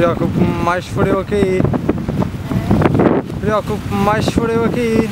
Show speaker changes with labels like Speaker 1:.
Speaker 1: Preocupo-me mais se for eu a cair. Preocupo-me mais se for eu a cair.